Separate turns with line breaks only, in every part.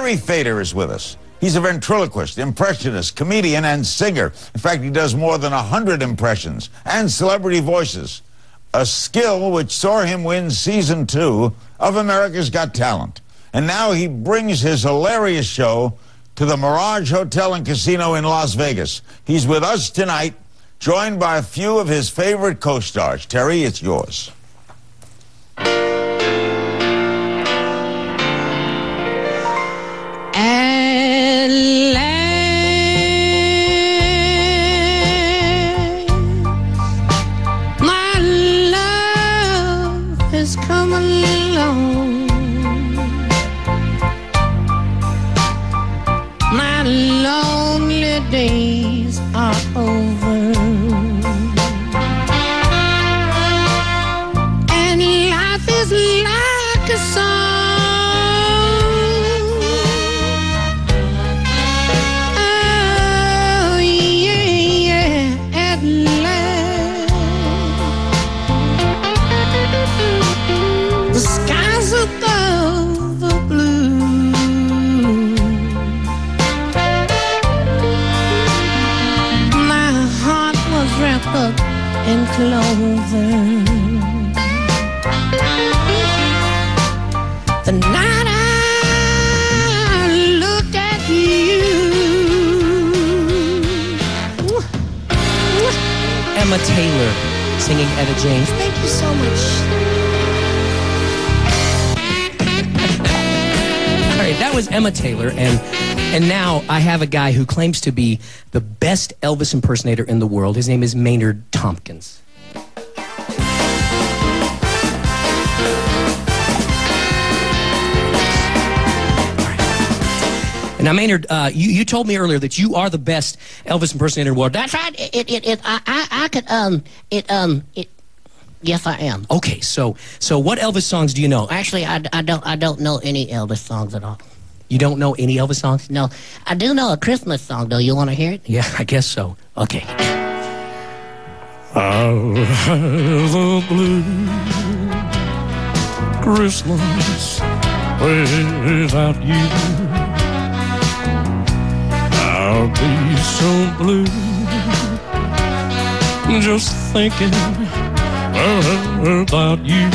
Terry Fator is with us. He's a ventriloquist, impressionist, comedian, and singer. In fact, he does more than 100 impressions and celebrity voices, a skill which saw him win season two of America's Got Talent. And now he brings his hilarious show to the Mirage Hotel and Casino in Las Vegas. He's with us tonight, joined by a few of his favorite co stars. Terry, it's yours.
Clover. The night I looked at you.
Emma Taylor singing Etta James.
Thank you so much.
All right, that was Emma Taylor, and and now I have a guy who claims to be the best Elvis impersonator in the world. His name is Maynard Tompkins. And Now, Maynard, uh, you, you told me earlier that you are the best Elvis impersonator in the world.
That's right. It, it, it, I, I, I could, um, it, um, it, yes, I am.
okay, so so what Elvis songs do you know?
Actually, I, I don't, I don't know any Elvis songs at all.
You don't know any Elvis songs?
No, I do know a Christmas song, though. You want to hear it?
Yeah, I guess so. Okay.
I'll have a blue Christmas without you. So blue. Just thinking about you.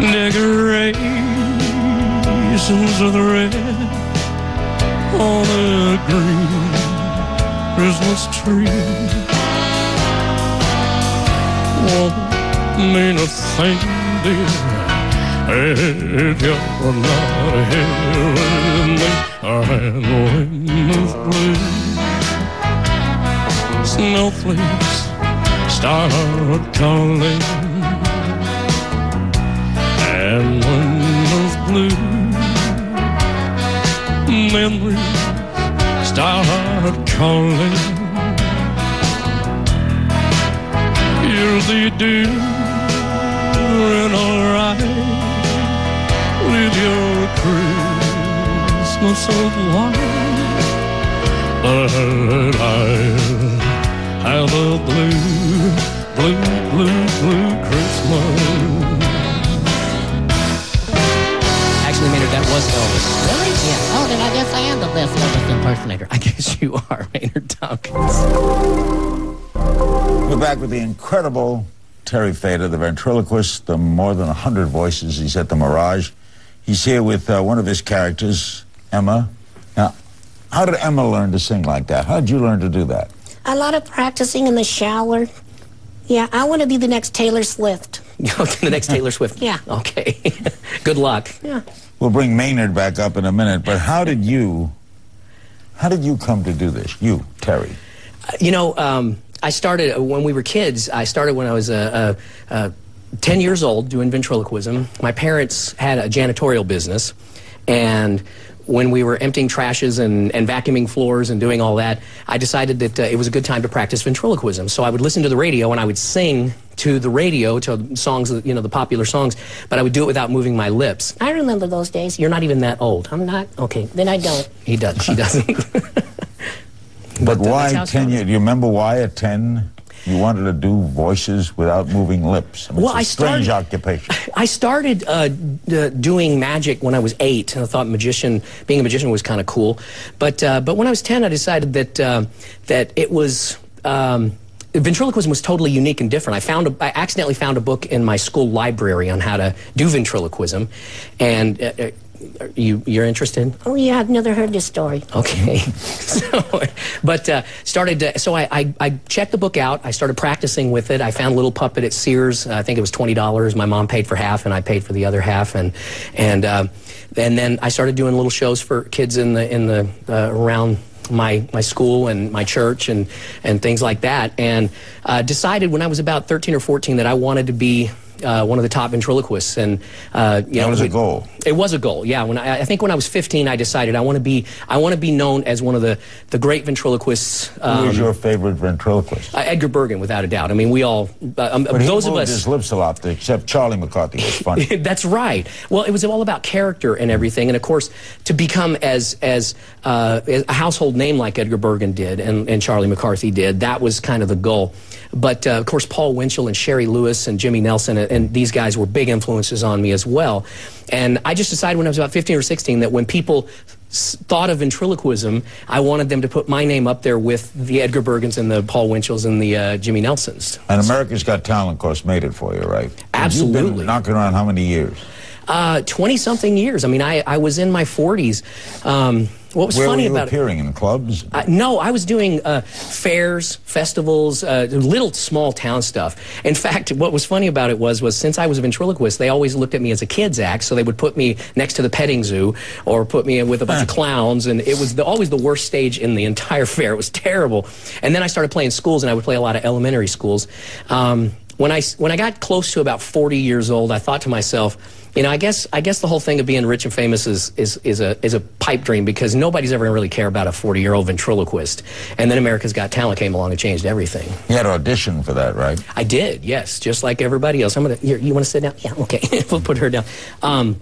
Decorations of the red on the green Christmas tree. Won't mean a thing, dear, if you're not here with me. And when the blue snowflakes start calling, and when those blue memories start calling. You'll be doing alright with your Christmas of white. But I'll have a blue, blue, blue, blue Christmas.
Actually, Maynard, that was Elvis.
Really? Yeah. Oh, then I guess I am the best Elvis impersonator.
I guess you are, Maynard Tompkins.
We're back with the incredible Terry Fator, the ventriloquist, the more than 100 voices he's at the Mirage. He's here with uh, one of his characters, Emma. Now, how did Emma learn to sing like that? How did you learn to do that?
A lot of practicing in the shower. Yeah, I want to be the next Taylor Swift.
the next Taylor Swift.
Yeah.
Okay. Good luck.
Yeah.
We'll bring Maynard back up in a minute, but how did you, how did you come to do this? You, Terry.
You know, um, I started when we were kids. I started when I was uh, uh, uh, 10 years old doing ventriloquism. My parents had a janitorial business, and when we were emptying trashes and, and vacuuming floors and doing all that, I decided that uh, it was a good time to practice ventriloquism. So I would listen to the radio and I would sing to the radio to songs, you know, the popular songs, but I would do it without moving my lips.
I remember those days.
You're not even that old.
I'm not.
Okay,
Then I don't.
he does. She doesn't.
But
uh,
why
that's how it
10 years? Do you remember why at 10? You wanted to do voices without moving lips. I mean,
Well,
it's a
I
strange
started-
occupation.
I started uh, doing magic when I was eight, and I thought magician, being a magician, was kind of cool. But uh, but when I was ten, I decided that uh, that it was. Um, Ventriloquism was totally unique and different. I found a, I accidentally found a book in my school library on how to do ventriloquism, and uh, uh, you you're interested?
Oh, yeah, I've never heard this story.
Okay. so, but uh, started to, so I, I, I checked the book out. I started practicing with it. I found a little puppet at Sears. I think it was twenty dollars. My mom paid for half, and I paid for the other half. And and uh, and then I started doing little shows for kids in the in the uh, around my my school and my church and and things like that. And uh, decided when I was about thirteen or fourteen that I wanted to be. Uh, one of the top ventriloquists, and uh, you
That
know,
was a goal.
it was a goal, yeah. When I, I think when I was 15, I decided I want to be I want to be known as one of the the great ventriloquists.
Who
Um,
was your favorite ventriloquist?
uh, Edgar Bergen, without a doubt. I mean, we all uh, um, those of us.
his lips a lot, except Charlie McCarthy was funny.
That's right. Well, it was all about character and everything, and of course, to become as as uh, a household name like Edgar Bergen did and, and Charlie McCarthy did, that was kind of the goal. But uh, of course, Paul Winchell and Shari Lewis and Jimmy Nelson and, these guys were big influences on me as well. And I just decided when I was about 15 or 16 that when people thought of ventriloquism, I wanted them to put my name up there with the Edgar Bergens and the Paul Winchells and the uh, Jimmy Nelsons.
And America's Got Talent, of course, made it for you, right?
Absolutely.
been knocking around how many years?
Uh, 20 something years. I mean, I, I was in my 40s. Um, what was
Where
funny
were you
about it?
appearing? In clubs?
Uh, no, I was doing uh, fairs, festivals, uh, little small town stuff. In fact, what was funny about it was was since I was a ventriloquist, they always looked at me as a kids act, so they would put me next to the petting zoo or put me in with a bunch of clowns, and it was the, always the worst stage in the entire fair. It was terrible. And then I started playing schools, and I would play a lot of elementary schools. Um, when I when I got close to about 40 years old, I thought to myself. You know, I guess I guess the whole thing of being rich and famous is is, is a is a pipe dream because nobody's ever going to really care about a 40 year old ventriloquist. And then America's Got Talent came along and changed everything.
You had to audition for that, right?
I did, yes, just like everybody else. I'm gonna. Here, you want to sit down? Yeah, okay. we'll put her down. Um,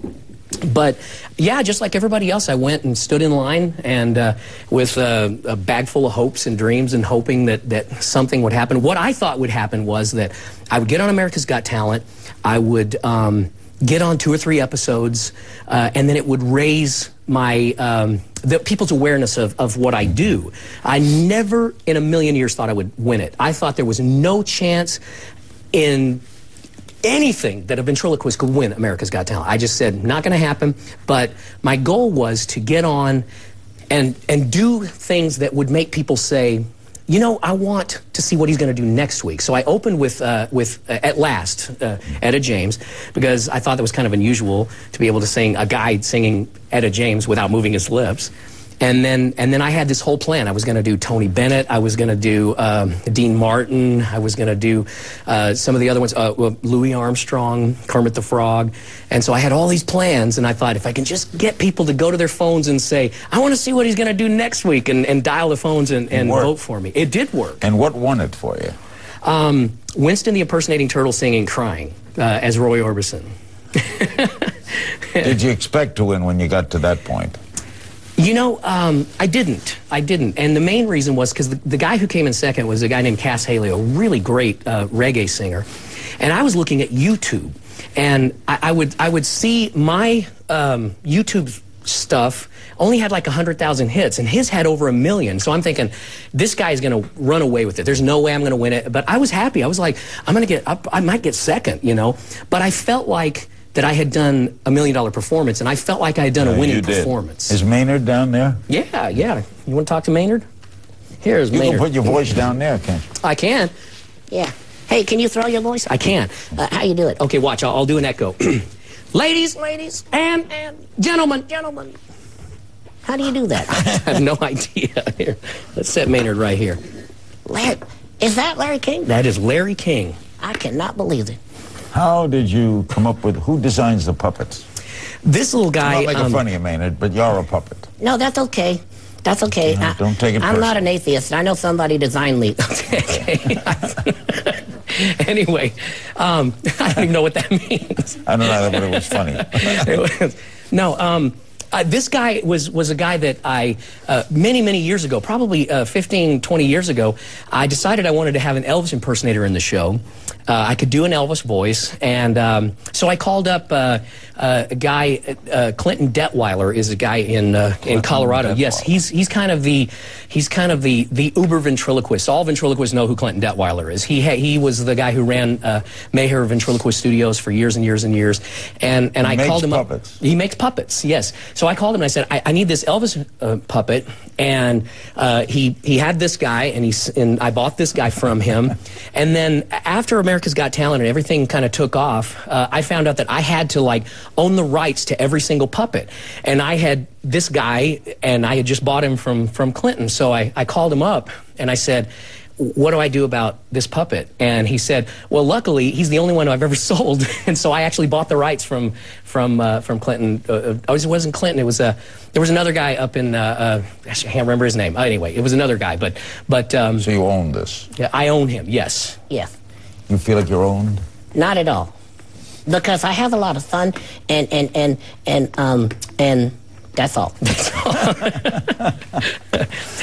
but yeah, just like everybody else, I went and stood in line and uh, with uh, a bag full of hopes and dreams and hoping that, that something would happen. What I thought would happen was that I would get on America's Got Talent, I would um, get on two or three episodes, uh, and then it would raise my um, the people's awareness of, of what I do. I never in a million years thought I would win it. I thought there was no chance in anything that a ventriloquist could win America's Got Talent. I just said, not going to happen. But my goal was to get on and, and do things that would make people say, you know, I want to see what he's going to do next week. So I opened with, uh, with uh, at last, uh, Etta James, because I thought that was kind of unusual to be able to sing a guy singing Etta James without moving his lips. And then, and then I had this whole plan. I was going to do Tony Bennett. I was going to do um, Dean Martin. I was going to do uh, some of the other ones, uh, Louis Armstrong, Kermit the Frog. And so I had all these plans, and I thought if I can just get people to go to their phones and say, I want to see what he's going to do next week, and, and dial the phones and, and vote for me. It did work.
And what won it for you?
Um, Winston the impersonating turtle singing crying uh, as Roy Orbison.
Did you expect to win when you got to that point?
You know, um, I didn't. I didn't. And the main reason was because the, the guy who came in second was a guy named Cas Haley, a really great uh, reggae singer. And I was looking at YouTube, and I, I would I would see my um, YouTube stuff only had like 100,000 hits, and his had over a million. So I'm thinking, this guy's going to run away with it. There's no way I'm going to win it. But I was happy. I was like, I'm going to get, I, I might get second, you know. But I felt like that I had done a million dollar performance, and I felt like I had done a winning performance.
Is Maynard down there?
Yeah, yeah. You want to talk to Maynard? Here's Maynard.
You
Maynard.
can put your voice down there, can't you?
I can.
Yeah. Hey, can you throw your voice?
I can.
Uh, how you do it?
Okay, watch. I'll, I'll do an echo. Ladies,
Ladies
and
and
gentlemen.
gentlemen. How do you do that?
I have no idea. Here, let's set Maynard right here.
Larry, is that Larry King?
That is Larry King.
I cannot believe it.
How did you come up with who designs the puppets?
This little
I'm
guy.
not making
um,
fun of you, Maynard, but you're a puppet.
No, that's okay. That's okay.
No,
I,
don't take it
I'm not an atheist. I know somebody designed me.
okay. anyway, um, I don't even know what that means.
I don't know, but it was funny.
It was- no, um, Uh, this guy was was a guy that I uh, many many years ago, probably uh, 15, 20 years ago, I decided I wanted to have an Elvis impersonator in the show. Uh, I could do an Elvis voice, and um, so I called up uh, uh, a guy, uh, Clinton Detweiler, is a guy in uh, in Colorado. Yes, he's he's kind of the he's kind of the the uber ventriloquist. All ventriloquists know who Clinton Detweiler is. He ha- he was the guy who ran uh, Maher Ventriloquist Studios for years and years and years, and and
He
I called him
puppets.
up. He makes puppets, yes. So I called him and I said, I, I need this Elvis uh, puppet, and uh, he he had this guy, and he's and I bought this guy from him, and then after America's Got Talent and everything kind of took off, uh, I found out that I had to like own the rights to every single puppet, and I had this guy, and I had just bought him from from Clinton, so I I called him up and I said what do I do about this puppet? And he said, well, luckily, he's the only one I've ever sold. And so I actually bought the rights from, from, uh, from Clinton. Uh, uh, oh, it wasn't Clinton. It was, uh, there was another guy up in, uh, uh, I can't remember his name. Uh, anyway, it was another guy. But, but um,
So you own this.
yeah, I own him, yes.
Yes.
You feel like you're owned?
Not at all. Because I have a lot of fun and and and and um and that's all.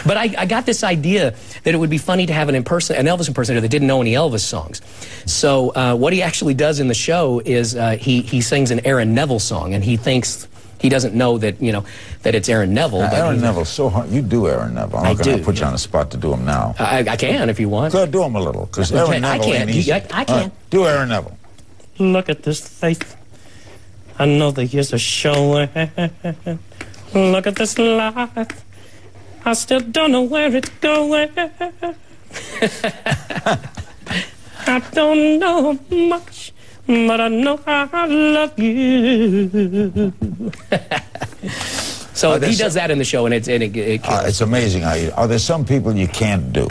But I, I got this idea that it would be funny to have an, imperson- an Elvis impersonator that didn't know any Elvis songs. So uh, what he actually does in the show is uh, he, he sings an Aaron Neville song, and he thinks he doesn't know that you know that it's Aaron Neville.
Now,
but
Aaron
he-
Neville's so hard. You do Aaron Neville. I'm
I
going to put you on the spot to do him now.
I, I can if you want.
Go do him a little, because
I
Aaron
can't- I
Neville
can't.
ain't easy.
I-
I can.
right, do Aaron Neville.
Look at this face. I know the years are showing. Look at this life. I still don't know where it's going. I don't know much, but I know I love you.
So
Oh,
he
there's
does that in the show, and it's and it, it
Uh, it's amazing how you. Are there some people you can't do?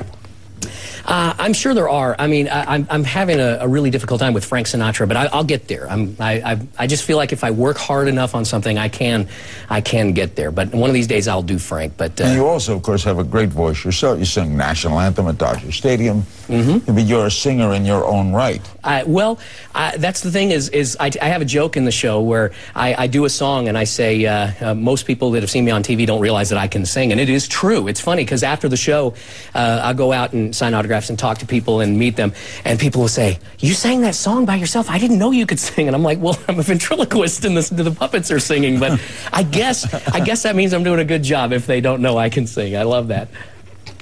Uh, I'm sure there are. I mean, I, I'm, I'm having a, a really difficult time with Frank Sinatra, but I, I'll get there. I'm, I, I, I just feel like if I work hard enough on something, I can, I can get there. But one of these days, I'll do Frank. But
And
uh,
you also, of course, have a great voice yourself. You sing national anthem at Dodger Stadium. Mm-hmm. But you're a singer in your own right.
I, well, I, that's the thing is, is I, I have a joke in the show where I, I do a song and I say uh, uh, most people that have seen me on TV don't realize that I can sing, and it is true. It's funny because after the show, uh, I'll go out and sign autographs and talk to people and meet them, and people will say, "You sang that song by yourself? I didn't know you could sing." And I'm like, "Well, I'm a ventriloquist, and the, the puppets are singing." But I guess I guess that means I'm doing a good job if they don't know I can sing. I love that.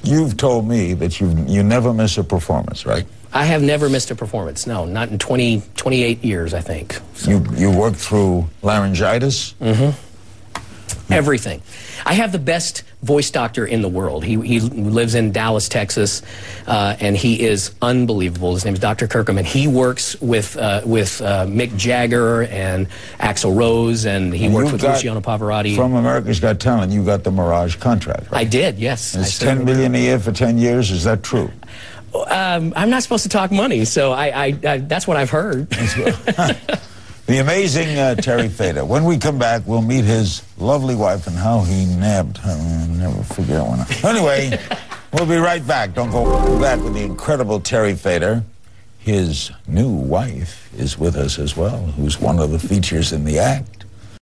You've told me that you you never miss a performance, right?
I have never missed a performance. No, not in 20, 28 years, I think.
You you worked through laryngitis. Mm-hmm.
Everything. I have the best voice doctor in the world. He, he lives in Dallas, Texas, uh, and he is unbelievable. His name is Dr. Kirkham, and he works with uh, with uh, Mick Jagger and Axl Rose, and he
And
worked with Luciano Pavarotti.
From America's Got Talent, you got the Mirage contract.
I did, yes. I
It's ten million a year for ten years. Is that true?
Um, I'm not supposed to talk money, so I, I, I that's what I've heard.
The amazing uh, Terry Fator. When we come back, we'll meet his lovely wife and how he nabbed her. I'll never figure that one. Anyway, we'll be right back. Don't go back with the incredible Terry Fator. His new wife is with us as well, who's one of the features in the act.